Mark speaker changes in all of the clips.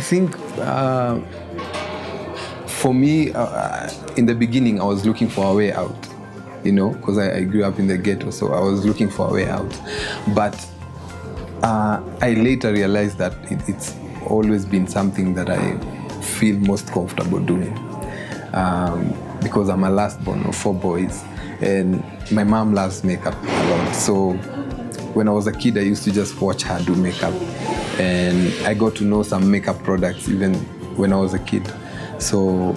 Speaker 1: think uh, for me, uh, in the beginning, I was looking for a way out, you know, because I, I, grew up in the ghetto, so I was looking for a way out. But uh, I later realized that it, it's always been something that I feel most comfortable doing. Um, because I'm a last born of four boys, and my mom loves makeup a lot. So when I was a kid, I used to just watch her do makeup, and I got to know some makeup products even when I was a kid. So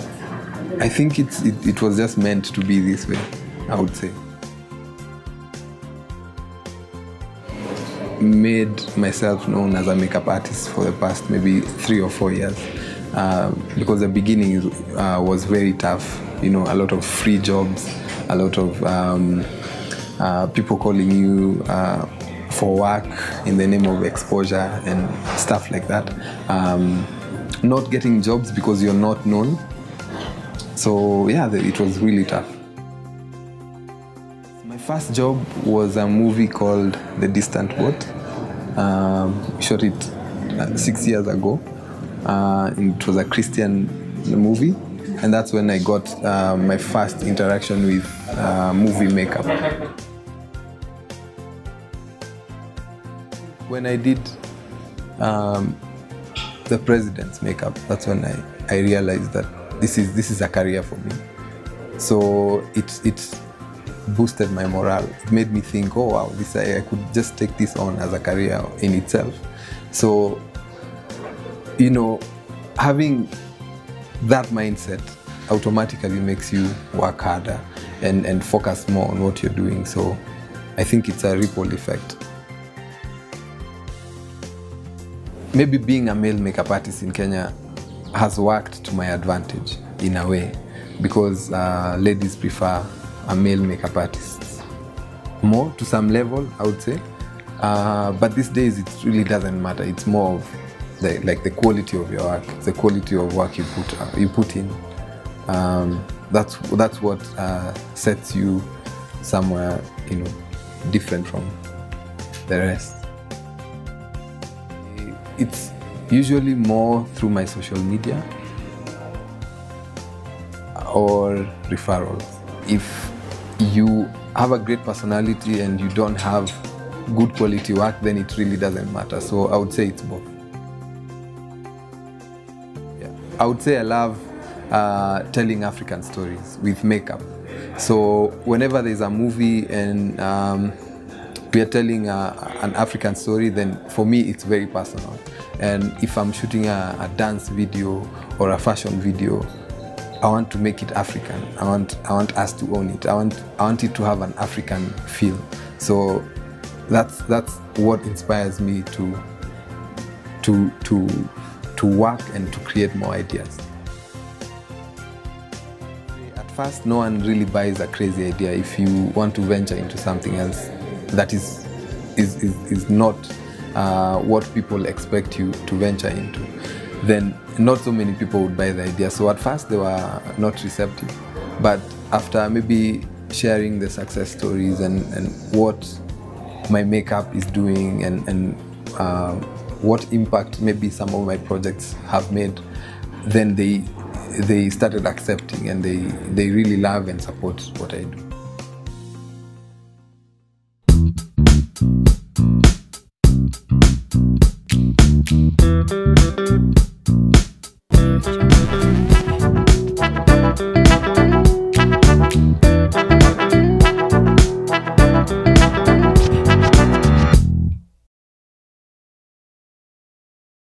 Speaker 1: I think it's, it, it was just meant to be this way, I would say. Made myself known as a makeup artist for the past maybe three or four years. Uh, because the beginning uh, was very tough. You know, a lot of free jobs, a lot of um, uh, people calling you uh, for work in the name of exposure and stuff like that. Um, not getting jobs because you're not known. So yeah, it was really tough. My first job was a movie called The Distant Boat. Um, shot it uh, six years ago. Uh, it was a Christian movie, and that's when I got uh, my first interaction with uh, movie makeup. When I did um, the president's makeup, that's when I, I realized that this is this is a career for me. So it it boosted my morale. It made me think, oh wow, this I, I could just take this on as a career in itself. So you know, having that mindset automatically makes you work harder and, and focus more on what you're doing. So I think it's a ripple effect. Maybe being a male makeup artist in Kenya has worked to my advantage in a way because uh, ladies prefer a male makeup artist more to some level, I would say. Uh, but these days it really doesn't matter. It's more of the, like the quality of your work, the quality of work you put uh, you put in. Um, that's that's what uh, sets you somewhere you know different from the rest. It's usually more through my social media or referrals. If you have a great personality and you don't have good quality work, then it really doesn't matter. So I would say it's both. I would say I love uh, telling African stories with makeup. So whenever there's a movie and um, we are telling a, an African story, then for me it's very personal. And if I'm shooting a, a dance video or a fashion video, I want to make it African. I want I want us to own it. I want I want it to have an African feel. So that's that's what inspires me to to to to work and to create more ideas. At first, no one really buys a crazy idea if you want to venture into something else that is, is, is, is not uh, what people expect you to venture into. Then not so many people would buy the idea. So at first, they were not receptive. But after maybe sharing the success stories and, and what my makeup is doing and, and uh, what impact maybe some of my projects have made, then they they started accepting and they they really love and support what I do.